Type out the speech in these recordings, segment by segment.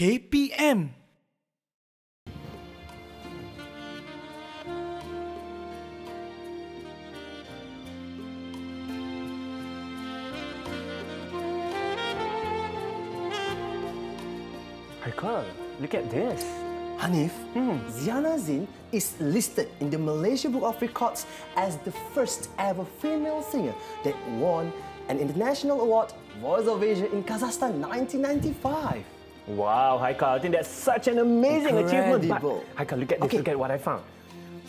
KPM. Haikal, look at this. Hanif, hmm. Ziana Zain is listed in the Malaysia Book of Records as the first ever female singer that won an international award, Voice of Asia in Kazakhstan 1995. Wow, Haikal, I think that's such an amazing achievement. Incredible. But, Haikal, look at this, Okay. look at what I found.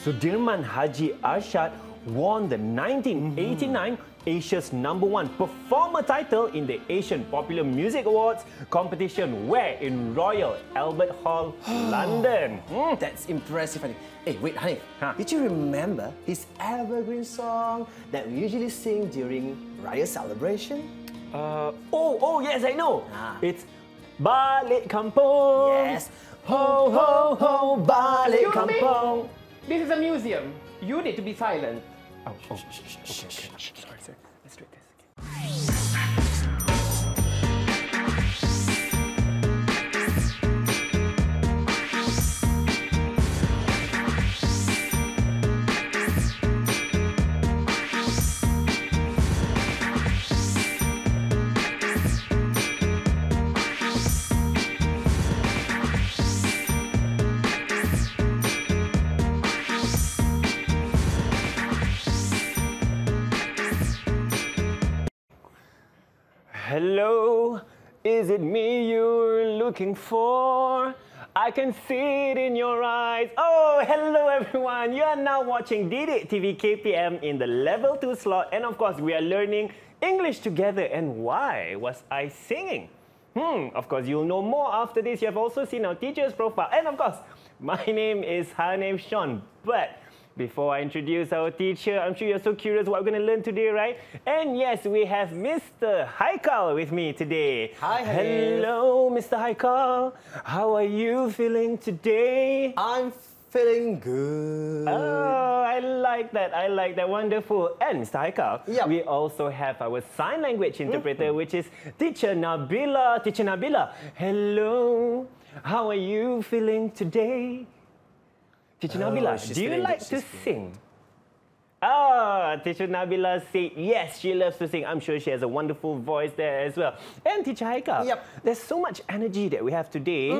So Sudirman Haji Arshad won the 1989 Asia's number one performer title in the Asian Popular Music Awards competition where in Royal Albert Hall, London. Hmm. That's impressive, Hanif. Hey, wait, Hanif. Huh. Did you remember his evergreen song that we usually sing during Raya celebration? Uh, oh, oh, yes, I know. Ah. It's Balik Kampung. Yes. Ho, ho, ho, balik Excuse me? kampung. This is a museum. You need to be silent. Oh, oh, oh, oh okay, okay. Sorry, sir. Let's do this again. Hello, is it me you're looking for? I can see it in your eyes. Oh, hello everyone. You are now watching Didik TV KPM in the level 2 slot. And of course, we are learning English together. And why was I singing? Hmm, of course, you'll know more after this. You have also seen our teacher's profile. And of course, my name is Hanif Sean. But before I introduce our teacher, I'm sure you're so curious what we're going to learn today, right? And yes, we have Mr. Haikal with me today. Hi, Hello, Mr. Haikal. How are you feeling today? I'm feeling good. Oh, I like that. I like that. Wonderful. And Mr. Haikal, Yep. we also have our sign language mm-hmm. interpreter, which is Teacher Nabila. Teacher Nabila, hello. How are you feeling today? Teacher Oh, Nabila, do you like to sing? Ah, Teacher Nabila said yes, she loves to sing. I'm sure she has a wonderful voice there as well. And Teacher Haikal, Yep. there's so much energy that we have today.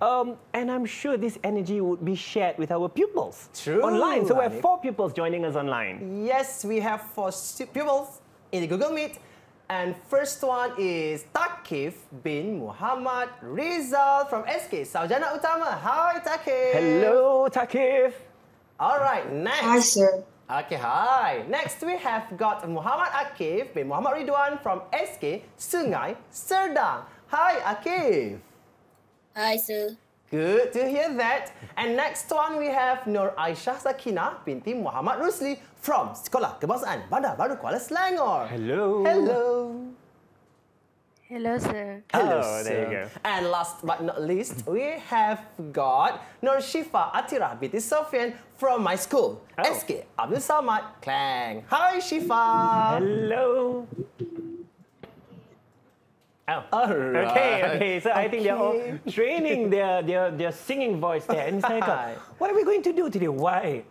Um, and I'm sure this energy would be shared with our pupils True, online. So we have four pupils joining us online. Yes, we have four pupils in the Google Meet. And first one is Takif bin Muhammad Rizal from SK Saujana Utama. Hi, Takif. Hello, Takif. All right, next. Hi, sir. Okay, hi. Next, we have got Muhammad Akif bin Muhammad Ridwan from SK Sungai Serdang. Hi, Akif. Hi, sir. Good to hear that. And next one, we have Nur Aisyah Sakina binti Muhammad Rusli from Sekolah Kebangsaan Bandar Baru Kuala Selangor. Hello. Hello. Hello, sir. Hello, Oh, there you sir. go. And last but not least, we have got Nur Shifa Atira binti Sofian from my school, Oh. SK Abdul Samad Klang. Hi, Shifa. Hello. Oh. All Okay, right. okay. So I think they're all training their, their, their singing voice there. And it's like, uh, what are we going to do today? Why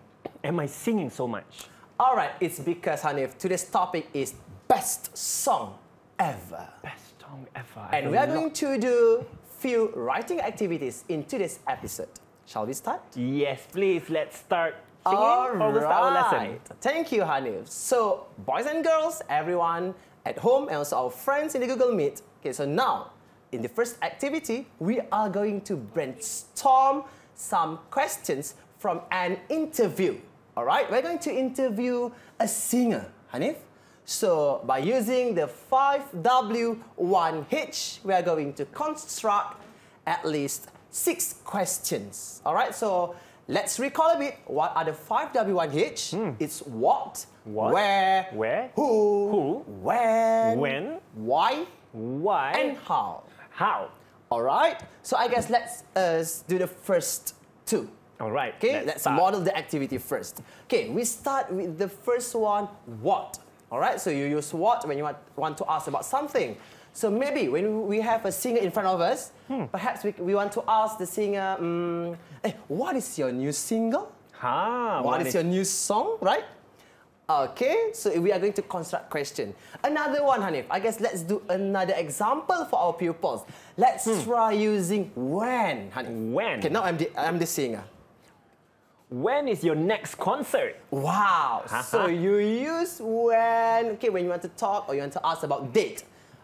am I singing so much? All right, it's because, Hanif, today's topic is best song ever. Best song ever. And we are going to do few writing activities in today's episode. Shall we start? Yes, please. Let's start singing All or start our lesson. Thank you, Hanif. So, boys and girls, everyone at home and also our friends in the Google Meet. Okay, so now, in the first activity, we are going to brainstorm some questions from an interview. All right, we're going to interview a singer, Hanif. So, by using the 5W1H, we are going to construct at least six questions. All right, so let's recall a bit. What are the five W1H? It's what, Hmm. What, where, where, who, who, when, when, why, why, and how. how. All right, so I guess let's uh, do the first two. All right. Okay, let's, start. model the activity first. Okay, we start with the first one, what. All right, so you use what when you want, want to ask about something. So maybe when we have a singer in front of us, perhaps we, we want to ask the singer, mm, eh, what is your new single? Ah, what is your new song, right? Okay, so we are going to construct question. Another one, Hanif. I guess let's do another example for our pupils. Let's try using when, Hanif. When? Okay, now I'm the, I'm the singer. When is your next concert? Wow. so you use when, okay, when you want to talk or you want to ask about date.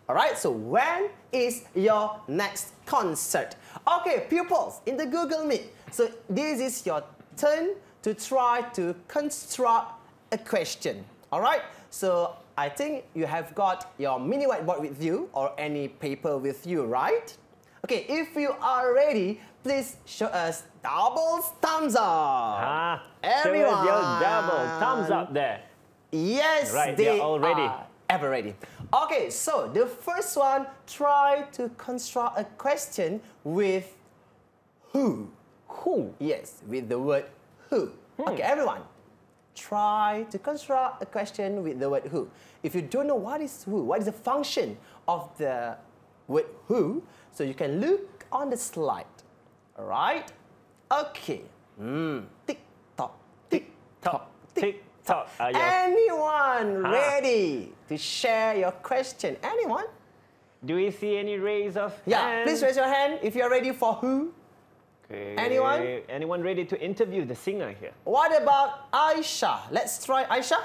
All right, so when is your next concert? Okay, pupils in the Google Meet. So this is your turn to try to construct a question. All right, so I think you have got your mini whiteboard with you or any paper with you, right? Okay, if you are ready, please show us double thumbs up. Ah, show us your double thumbs up there. Yes, Right, they they're all ready. ever ready. Okay, so the first one, try to construct a question with who. Who? Yes, with the word who. Okay, everyone, try to construct a question with the word who. If you don't know what is who, what is the function of the word who, so you can look on the slide. All right? Okay. Mm. Tick tock, tick tock, Tick tock. Uh, your- Anyone Huh. ready to share your question? Anyone? Do we see any raise of Yeah, hands? please raise your hand if you're ready for who. Okay. Anyone? Anyone ready to interview the singer here? What about Aisha? Let's try Aisha.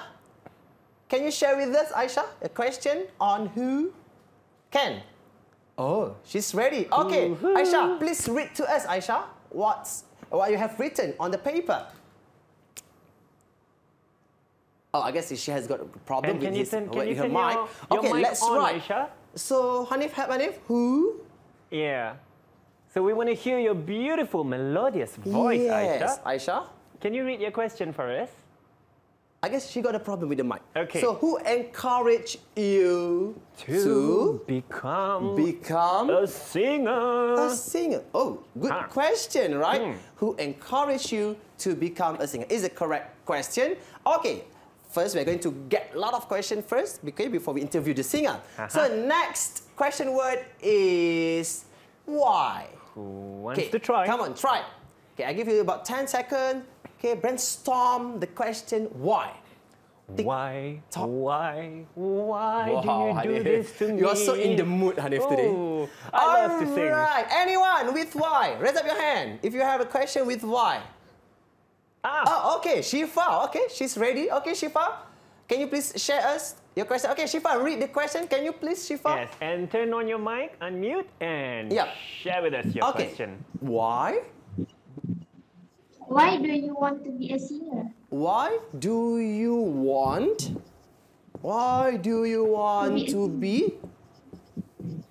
Can you share with us, Aisha, a question on who? Can. Oh, she's ready. Okay, Who, who? Aisha, please read to us, Aisha, what's what you have written on the paper. Oh, I guess she has got a problem And with can you his, turn- can with you her turn mic. your- your okay, mic let's on, write. Aisha? So, Hanif, help Hanif. Who? Yeah. So we want to hear your beautiful melodious voice, yes, Aisha. Aisha. Can you read your question for us? I guess she got a problem with the mic. Okay. So, who encouraged you to, become become a singer. a singer? Oh, good Huh. question, right? Hmm. Who encouraged you to become a singer? Is the correct question? Okay. First, we're going to get a lot of questions first, okay, before we interview the singer. So, Uh-huh. next question word is why. Who wants Okay, to try? Come on, try. Okay, I give you about 10 seconds. Okay, brainstorm the question why. Tick, Why? Why? Why Wow, do you do Hanif. this to me? You are so in the mood, Hanif, today. Oh, I love to sing. Alright, anyone with why? Raise up your hand if you have a question with why. Ah, Oh, okay, Shifa. Okay, she's ready. Okay, Shifa. Can you please share us your question? Okay, Shifa, read the question. Can you please, Shifa? yes. And turn on your mic, unmute, and Yeah. share with us your Okay. question. Why? Why do you want to be a singer? Why do you want? Why do you want to be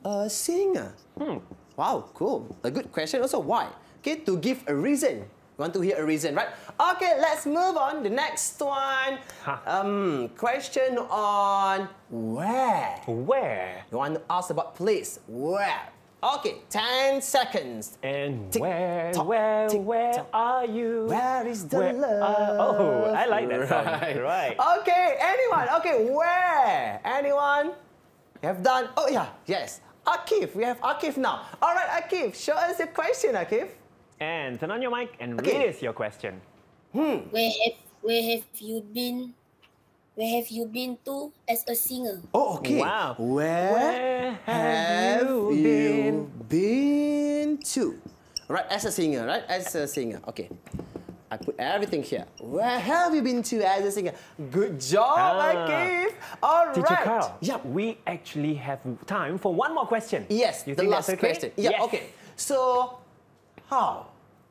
a singer? Hmm. Wow, cool. A good question. Also, why? Okay, to give a reason. You want to hear a reason, right? Okay, let's move on. The next one. Huh. Um, question on where. Where? You want to ask about place. Where? Okay, 10 seconds. And Tick, where, tock, where, tick, where tock. are you? Where is the Where love? oh, I like that song. Right. Right. Okay, anyone? Okay, where? Anyone? You have done? Oh yeah, yes. Akif, we have Akif now. All right, Akif, show us your question, Akif. And turn on your mic and Okay. read us your question. Where have Where have you been? Where have you been to as a singer? Oh, okay. Wow. Where, Where have have you you been to? Right, as a singer, right? As a singer. Okay. I put everything here. Where have you been to as a singer? Good job, Ah. Akif. All right. Teacher Carl, Yeah. we actually have time for one more question. Yes, you the think last that's okay? question. Yeah, Yes. okay. So, how?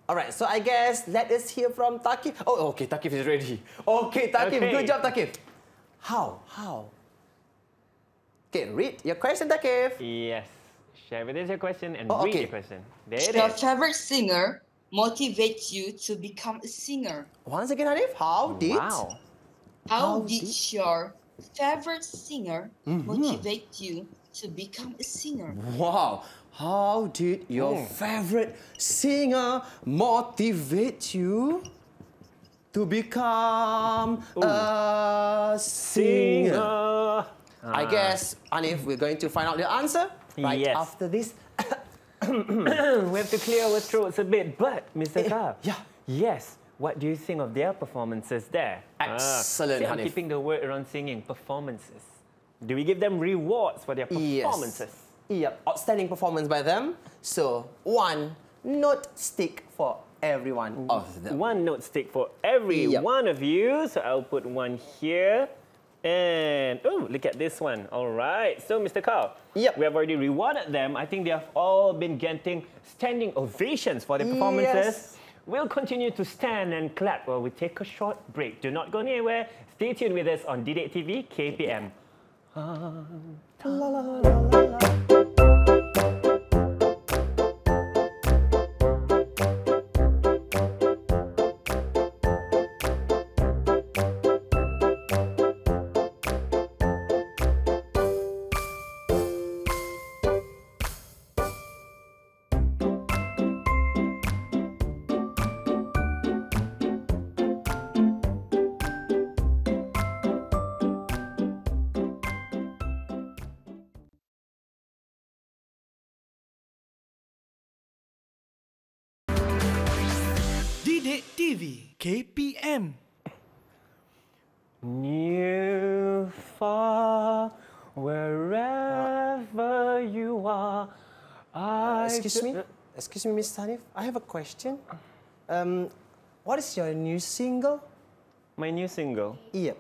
All right, so I guess let us hear from Takif. Oh, okay, Takif is ready. Okay, Takif, Okay. good job, Takif. How? How? Okay, read your question, Takif. Yes. Share with us your question and Oh, read okay. your question. There it Your is. favorite singer motivates you to become a singer. Once again, Hanif, how did? Wow. How, How did, did- your favorite singer Mm-hmm. motivate you to become a singer? Wow. How did your Hmm. favorite singer motivate you to become a singer? Singer. I guess, Anif, we're going to find out the answer right Yes. after this. we have to clear our throats a bit, but Mr. Eh, Carl. yeah. Yes. What do you think of their performances there? Excellent, see, I'm Hanif. keeping the word around singing. Performances. Do we give them rewards for their performances? Yes. Yep, outstanding performance by them. So, one note stick for every one of them. One note stick for every Yep. one of you. So I'll put one here. And oh, look at this one. All right. So, Mr. Carl, Yep. we have already rewarded them. I think they have all been getting standing ovations for their performances. Yes. We'll continue to stand and clap while we take a short break. Do not go anywhere. Stay tuned with us on Didik TV KPM. Bye. Didik TV KPM Near, far, wherever you are. I Excuse me? Excuse me, Miss Tanif, I have a question. Um, what is your new single? My new single. Yep.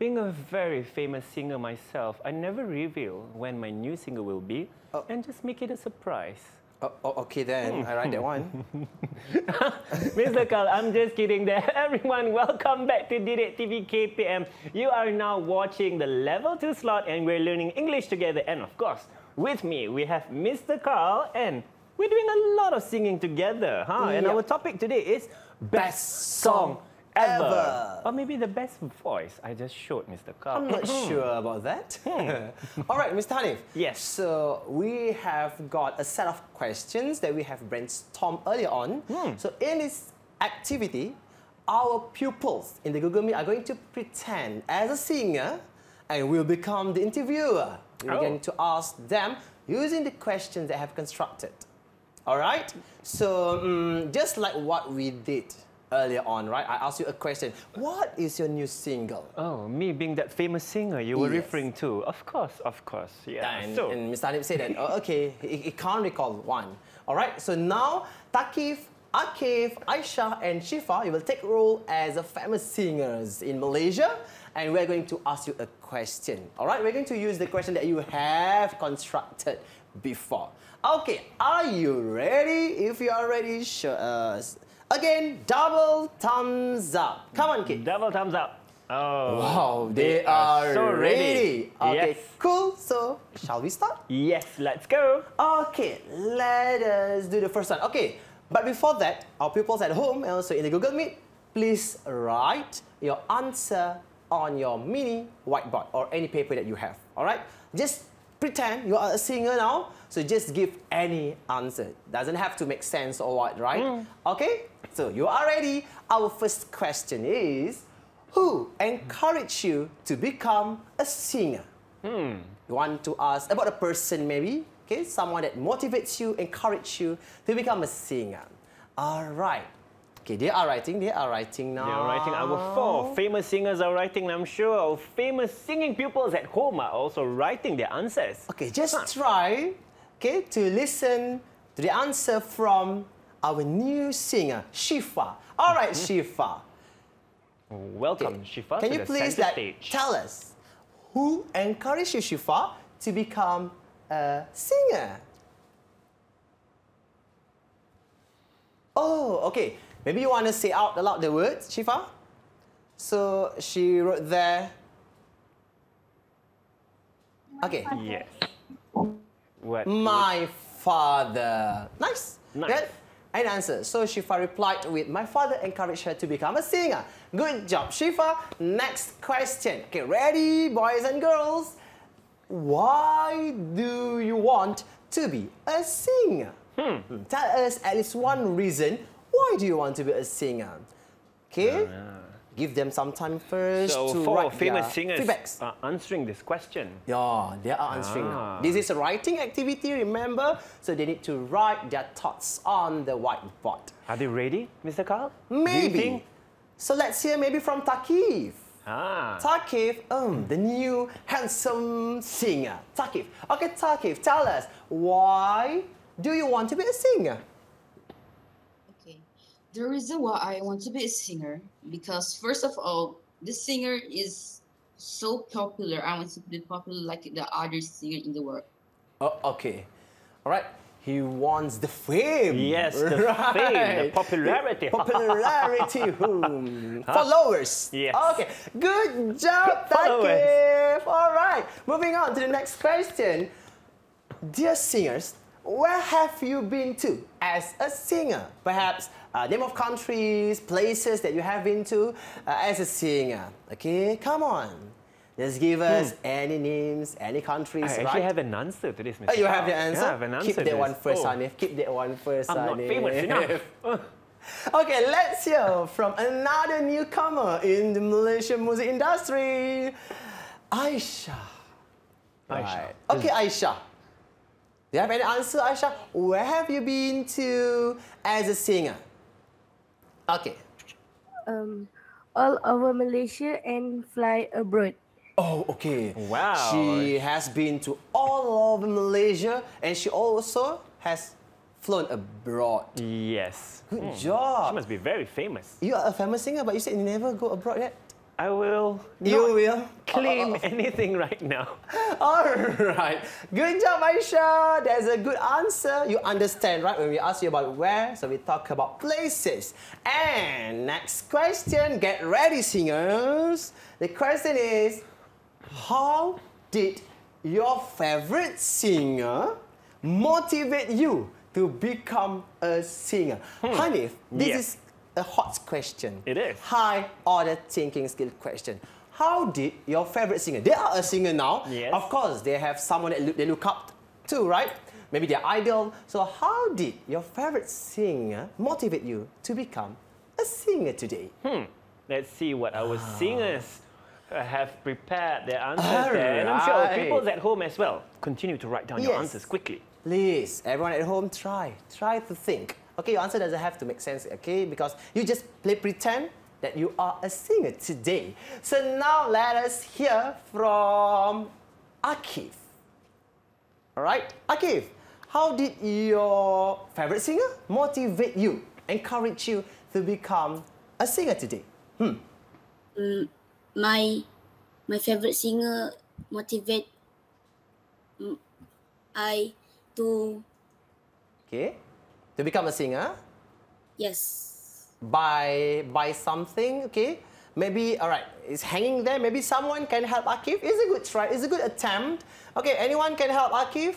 Being a very famous singer myself, I never reveal when my new single will be Oh. and just make it a surprise. Oh, oh, okay then. Hmm. I write that one. Mr. Carl, I'm just kidding there. Everyone, welcome back to Didik TV KPM. You are now watching the level 2 slot and we're learning English together. And of course, with me, we have Mr. Carl and we're doing a lot of singing together. Huh? And our topic today is Best Song Ever. Or maybe the best voice I just showed Mr. Carl. I'm not hmm. sure about that. Hmm. All right, Mr. Hanif. Yes. So we have got a set of questions that we have brainstormed earlier on. Hmm. So in this activity, our pupils in the Google Meet are going to pretend as a singer and will become the interviewer. We're Oh. going to ask them using the questions they have constructed. All right? So mm, just like what we did earlier on, right? I asked you a question. What is your new single? Oh, me being that famous singer you were Yes. referring to. Of course, of course. Yeah. And, so, and Mr. Hanif said that, oh, okay, he, he can't recall one. All right, so now Takif, Akif, Aisha, and Shifa, you will take role as a famous singers in Malaysia. And we're going to ask you a question. All right, we're going to use the question that you have constructed before. Okay, are you ready? If you are ready, show us. Uh, Again, double thumbs up. Come on, kid. double thumbs up. Oh. Wow, they, are, so ready. Okay, Yes. cool. So, shall we start? Yes, let's go. Okay, let us do the first one. Okay, but before that, our pupils at home and also in the Google Meet, please write your answer on your mini whiteboard or any paper that you have. All right? Just pretend you are a singer now, so just give any answer. Doesn't have to make sense or what, right? Mm. Okay? So you are ready. Our first question is Who encouraged you to become a singer? Hmm. You want to ask about a person maybe, okay? Someone that motivates you, encourages you to become a singer. All right. Okay, they are writing, they are writing now. They are writing our four famous singers are writing. and I'm sure our famous singing pupils at home are also writing their answers. Okay, just try, okay, to listen to the answer from our new singer, Shifa. All right, Shifa. Welcome, Shifa, Can to you the please like, stage. tell us who encouraged you, Shifa, to become a singer? Oh, okay. Maybe you want to say out aloud the words, Shifa? So she wrote there. Okay. Yes. What? My father. Nice. Nice. Good. And answer. So Shifa replied with, My father encouraged her to become a singer. Good job, Shifa. Next question. Okay, ready, boys and girls? Why do you want to be a singer? Hmm. Tell us at least one reason why do you want to be a singer? Okay? Give them some time first So to four write famous their singers feedbacks. are answering this question. Yeah, they are answering Ah. This is a writing activity, remember? So they need to write their thoughts on the whiteboard. Are they ready, Mr. Carl? Maybe. So let's hear maybe from Takif. Ah. Takif, um, the new handsome singer. Takif. Okay, Takif, tell us why do you want to be a singer? Okay. The reason why I want to be a singer because first of all, the singer is so popular. I want to be popular like the other singer in the world. Oh, okay. All right. He wants the fame. Yes, the fame, the popularity. popularity. hmm. Followers. Yes. Okay. Good job, Followers. Takif. All right. Moving on to the next question. Dear singers, where have you been to as a singer? Perhaps uh, name of countries, places that you have been to uh, as a singer. Okay, come on. Just give us any names, any countries, Hmm. I right? actually have an answer to this, Mr. Oh, you have the answer? Yeah, I have an answer Keep that one this. Oh, Hanif. Keep that one first, I'm not famous enough. okay, let's hear from another newcomer in the Malaysian music industry, Aisha. Aisha. Right. Okay, Aisha. Do you have any answer, Aisha? Where have you been to as a singer? Okay. um, all over Malaysia and fly abroad. Oh, okay. Wow. She has been to all over Malaysia and she also has flown abroad. Yes. Good She job. She must be very famous. You are a famous singer, but you said you never go abroad yet. I will You not will claim Oh, anything right now. All right. Good job, Aisha. That's a good answer. You understand, right? When we ask you about where, so we talk about places. And next question, get ready, singers. The question is, how did your favorite singer motivate you to become a singer? Hmm. Hanif, this Yes. is a hot question. It is. High order thinking skill question. How did your favorite singer? They are a singer now. Yes. Of course, they have someone that look, they look up to, right? Maybe their idol. So how did your favorite singer motivate you to become a singer today? Hmm. Let's see what our singers uh, have prepared their answers there. And I'm sure our people at home as well continue to write down your answers quickly. Please, everyone at home, try. Try to think. Okay, your answer doesn't have to make sense, okay? Because you just play pretend that you are a singer today. So now let us hear from Akif. All right, Akif, how did your favorite singer motivate you, encourage you to become a singer today? Hmm. My my favorite singer motivate mm, I to Okay, to become a singer yes by by something. Okay, maybe all right. It's hanging there. Maybe someone can help Akif. It's a good try. It's a good attempt. Okay, anyone can help Akif.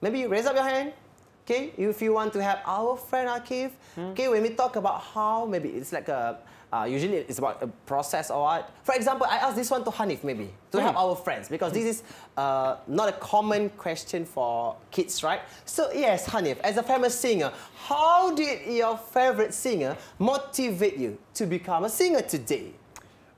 Maybe you raise up your hand. Okay, if you want to help our friend Akif. Okay, when we talk about how, maybe it's like a. Uh, usually it's about a process or what. For example, I asked this one to Hanif maybe to help our friends because this is uh, not a common question for kids, right? So yes, Hanif, as a famous singer, how did your favorite singer motivate you to become a singer today?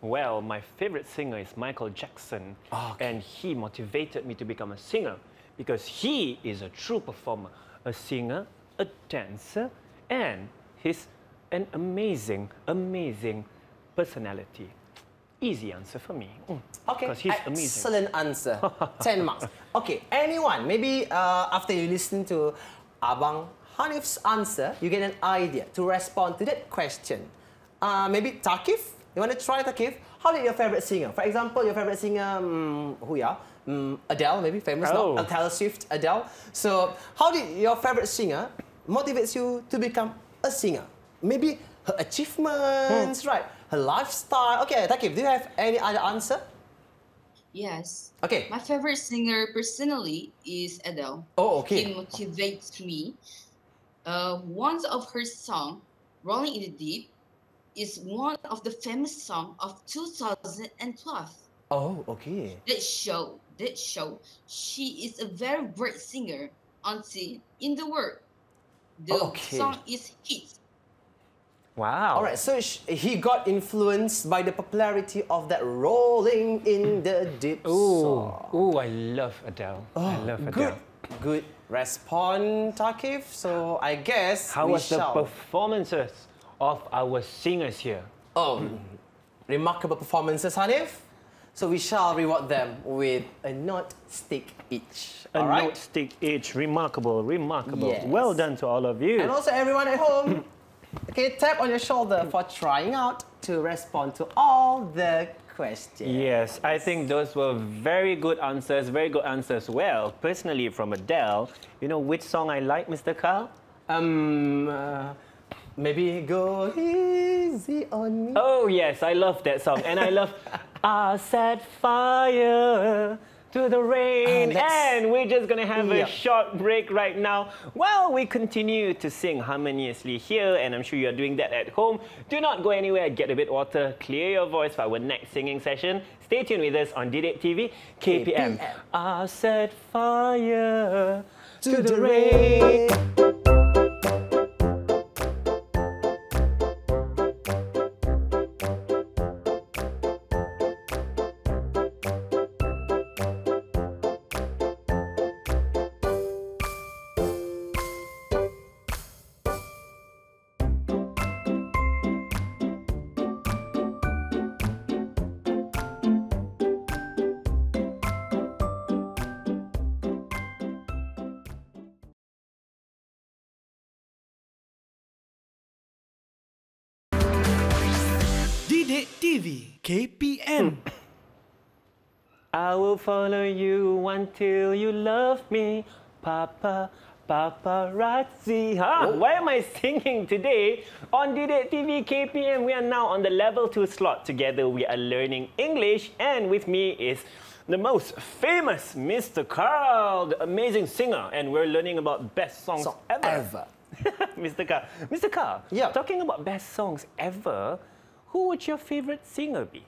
Well, my favorite singer is Michael Jackson, and he motivated me to become a singer because he is a true performer, a singer, a dancer, and he's an amazing, amazing personality. Easy answer for me. Mm. Okay, Because he's amazing. excellent answer. 10 marks. Okay, anyone, maybe uh, after you listen to Abang Hanif's answer, you get an idea to respond to that question. Uh, maybe Takif, you want to try Takif? How did your favorite singer? For example, your favorite singer, um, who ya? Um, Adele, maybe famous Oh. now. Taylor Swift, Adele. So, how did your favorite singer motivates you to become a singer? Maybe her achievements, right? Her lifestyle. Okay, Takif, do you have any other answer? Yes. Okay. My favorite singer personally is Adele. Oh, okay. It motivates me. Uh, one of her song, "Rolling in the Deep," is one of the famous song of 2012. Oh, okay. That show, that show, she is a very great singer On until in the world. The Okay. song is hit. Wow. All right, so sh- he got influenced by the popularity of that Rolling in the Deep Ooh, song. ooh, I love Adele. I oh, love Adele. Good, good response, Takif. So I guess How was the performances of our singers here? oh, remarkable performances, Hanif. So we shall reward them with a note stick each. A right? note stick each. Remarkable, remarkable. Yes. Well done to all of you. And also everyone at home, okay, tap on your shoulder for trying out to respond to all the questions. Yes, I think those were very good answers, very good answers. Well, personally from Adele, you know which song I like, Mr. Carl? Um, uh, maybe go easy on me. Oh yes, I love that song, and I love "I Set Fire to the Rain." Uh, and we're just gonna have a short break right now while we continue to sing harmoniously here, and I'm sure you're doing that at home. Do not go anywhere. Get a bit water, clear your voice for our next singing session. Stay tuned with us on Didik TV KPM. KPM. I set fire to, To the, the rain. rain. Didik TV KPM. Hmm. I will follow you until you love me, Papa. Paparazzi, huh? Oh. Why am I singing today? On Didik TV KPM, we are now on the level 2 slot. Together, we are learning English, and with me is the most famous Mr. Carl, the amazing singer, and we're learning about best songs So ever. ever. Mr. Carl, Mr. Carl, Yeah. talking about best songs ever, who would your favorite singer be?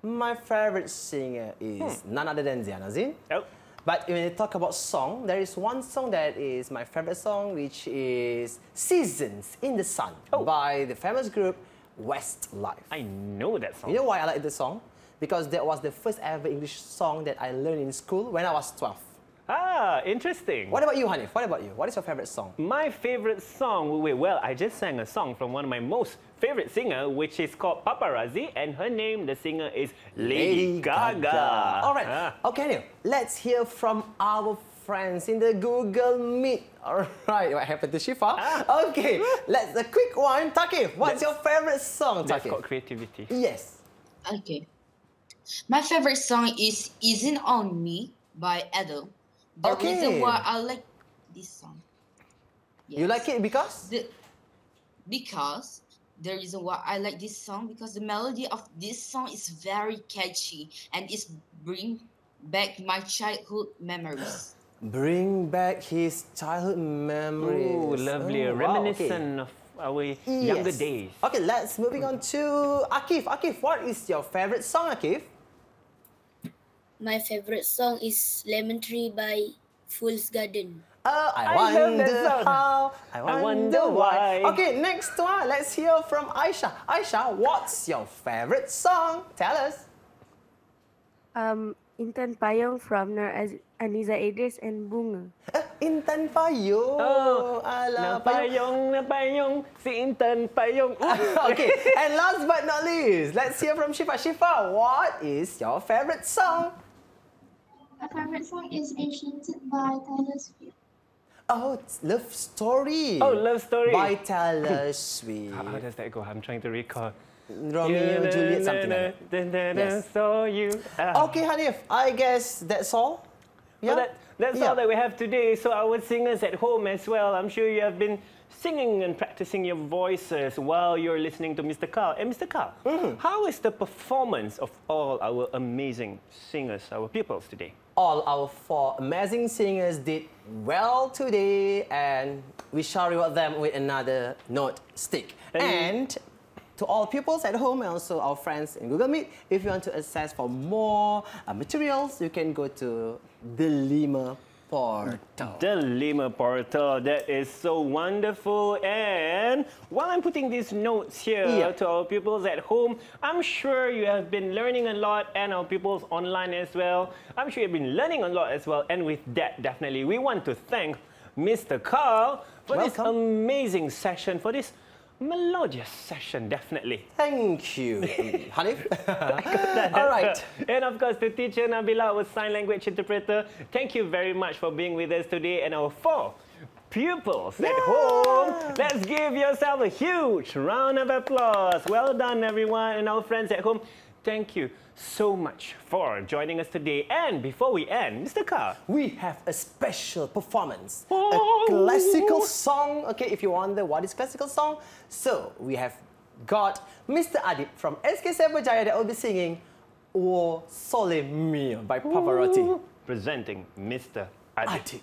My favorite singer is none other than Ziana Zain. Oh, But when you talk about song, there is one song that is my favorite song, which is Seasons in the Sun Oh. by the famous group Westlife. I know that song. You know why I like the song? Because that was the first ever English song that I learned in school when I was 12. Ah, interesting. What about you, Hanif? What about you? What is your favorite song? My favorite song, wait, well, I just sang a song from one of my most favorite singer, which is called Paparazzi, and her name, the singer, is Lady, Gaga. All right. Ah. Okay, Neil. Let's hear from our friends in the Google Meet. All right. What happened to Shifa? Ah. Okay. Let's a quick one. Takif, what's That's- your favorite song, That's Takif? called creativity. Yes. Okay. My favorite song is Easy On Me by Adele. The Okay. reason why I like this song. You like it because? The, because the reason why I like this song because the melody of this song is very catchy and it's bring back my childhood memories. Bring back his childhood memories. Ooh, lovely. Oh, wow, okay. Of our younger days. Okay, let's moving on to Akif. Akif, what is your favorite song, Akif? My favorite song is Lemon Tree by Fool's Garden. Uh, I, I wonder how. I wonder, wonder why. why. Okay, next one. Let's hear from Aisha. Aisha, what's your favorite song? Tell us. Um, Intan Payung from Nur Az- Aniza Idris and Bunga. Uh, Intan Payung. Oh, ala Napayong, napayong, si Intan Payong. Okay, and last but not least, let's hear from Shifa. Shifa, what is your favorite song? My favorite song is Enchanted by Taylor Swift. Oh, it's Love Story. Oh, Love Story. By Taylor Swift. How, how does that go? I'm trying to recall. Romeo, Juliet, something like that. Yes. Saw you. Ah. Okay, Hanif, I guess that's all. Well, that, that's Yeah. all that we have today. So our singers at home as well, I'm sure you have been singing and practicing your voices while you're listening to Mr. Carl. And Mr. Carl, Mm-hmm. how is the performance of all our amazing singers, our pupils today? All our four amazing singers did well today, and we shall reward them with another note stick. And- And to all pupils at home and also our friends in Google Meet, if you want to access for more uh, materials, you can go to the Lima Portal. The Lima Portal, that is so wonderful. And while I'm putting these notes here Yeah. to our pupils at home, I'm sure you have been learning a lot and our pupils online as well. I'm sure you've been learning a lot as well. And with that, definitely, we want to thank Mr. Carl for this amazing session, for this melodious session, definitely. Thank you, Hanif. All right. And of course, the teacher Nabila, our sign language interpreter. Thank you very much for being with us today. And our four pupils at home, let's give yourself a huge round of applause. Well done, everyone, and our friends at home. Thank you so much for joining us today. And before we end, Mr. Carr, we have a special performance. Oh. A classical song. Okay, if you wonder what is classical song, so we have got Mr. Adit from SK7 Jaya that will be singing O Sole Mio by Pavarotti. presenting Mr. Adit.